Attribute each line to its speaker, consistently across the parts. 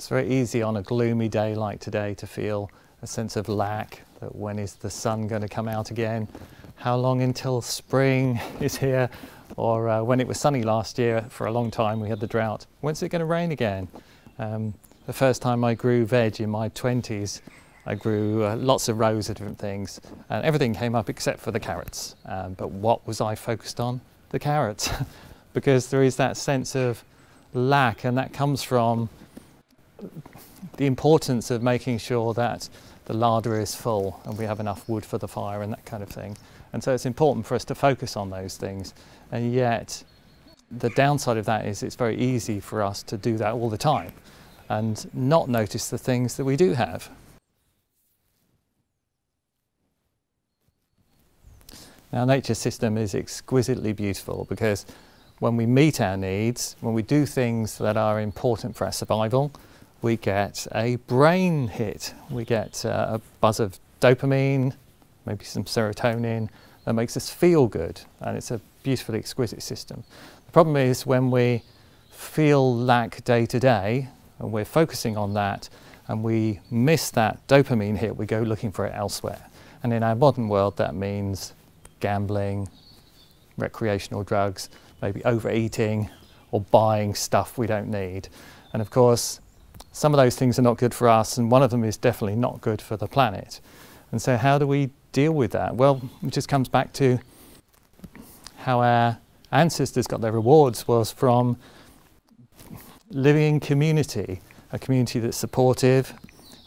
Speaker 1: It's very easy on a gloomy day like today to feel a sense of lack, that when is the sun going to come out again? How long until spring is here? Or uh, when it was sunny last year for a long time, we had the drought. When's it going to rain again? Um, the first time I grew veg in my 20s, I grew uh, lots of rows of different things and everything came up except for the carrots. Um, but what was I focused on? The carrots. because there is that sense of lack and that comes from the importance of making sure that the larder is full and we have enough wood for the fire and that kind of thing. And so it's important for us to focus on those things. And yet, the downside of that is it's very easy for us to do that all the time and not notice the things that we do have. Now, nature's system is exquisitely beautiful because when we meet our needs, when we do things that are important for our survival, we get a brain hit. We get uh, a buzz of dopamine, maybe some serotonin that makes us feel good. And it's a beautifully exquisite system. The problem is when we feel lack day to day and we're focusing on that and we miss that dopamine hit, we go looking for it elsewhere. And in our modern world, that means gambling, recreational drugs, maybe overeating or buying stuff we don't need. And of course, some of those things are not good for us, and one of them is definitely not good for the planet. And so, how do we deal with that? Well, it just comes back to how our ancestors got their rewards was from living in community, a community that's supportive,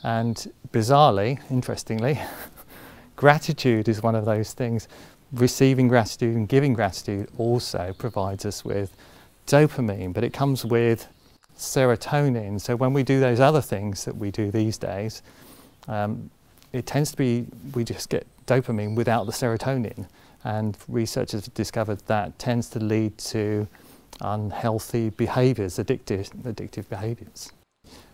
Speaker 1: and bizarrely, interestingly, gratitude is one of those things. Receiving gratitude and giving gratitude also provides us with dopamine, but it comes with serotonin. So when we do those other things that we do these days, um, it tends to be we just get dopamine without the serotonin. And researchers have discovered that tends to lead to unhealthy behaviours, addictive, addictive behaviours.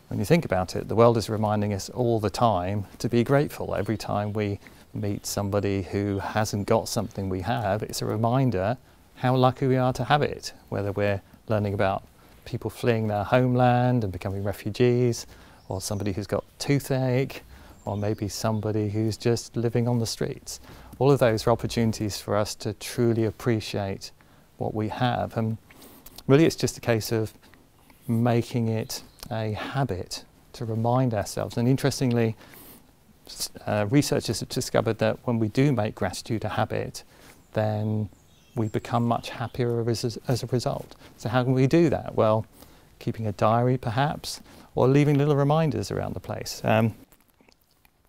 Speaker 1: When you think about it, the world is reminding us all the time to be grateful. Every time we meet somebody who hasn't got something we have, it's a reminder how lucky we are to have it, whether we're learning about people fleeing their homeland and becoming refugees, or somebody who's got toothache, or maybe somebody who's just living on the streets. All of those are opportunities for us to truly appreciate what we have. And really, it's just a case of making it a habit to remind ourselves. And interestingly, uh, researchers have discovered that when we do make gratitude a habit, then we become much happier as, as a result. So how can we do that? Well, keeping a diary perhaps, or leaving little reminders around the place. Um,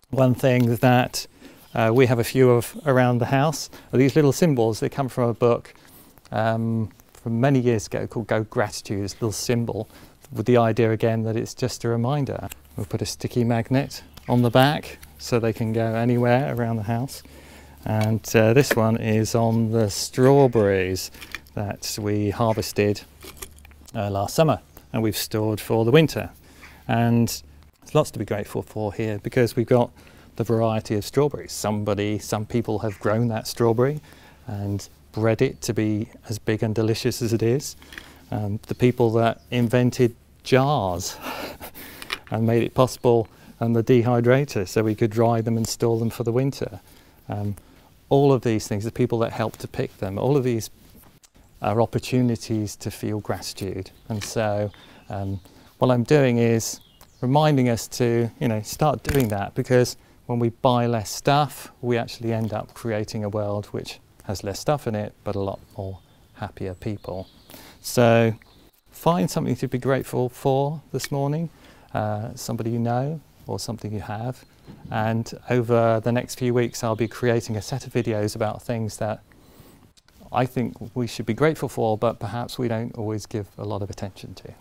Speaker 1: one thing that uh, we have a few of around the house are these little symbols. They come from a book um, from many years ago called Go Gratitude, this little symbol with the idea again that it's just a reminder. We'll put a sticky magnet on the back so they can go anywhere around the house. And uh, this one is on the strawberries that we harvested uh, last summer and we've stored for the winter. And there's lots to be grateful for here because we've got the variety of strawberries. Somebody, some people have grown that strawberry and bred it to be as big and delicious as it is. Um, the people that invented jars and made it possible and the dehydrator so we could dry them and store them for the winter. Um, all of these things, the people that help to pick them, all of these are opportunities to feel gratitude. And so um, what I'm doing is reminding us to, you know, start doing that because when we buy less stuff, we actually end up creating a world which has less stuff in it, but a lot more happier people. So find something to be grateful for this morning, uh, somebody you know or something you have, and over the next few weeks, I'll be creating a set of videos about things that I think we should be grateful for, but perhaps we don't always give a lot of attention to.